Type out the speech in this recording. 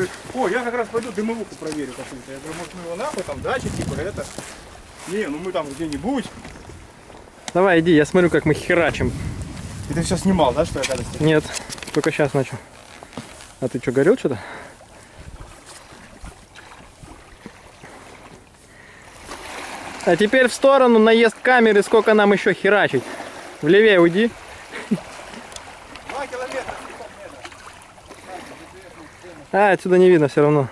говорит, о, я как раз пойду дымовуху проверю какую-то. Я говорю, может мы его нахуй, там дача, типа это. Не, ну мы там где-нибудь. Давай, иди, я смотрю, как мы херачим. И ты все снимал, да, что я когда снимал? Нет, только сейчас начал. А ты что, горел что-то? А теперь в сторону наезд камеры, сколько нам еще херачить. Влевее уйди. Два километра. А, отсюда не видно все равно.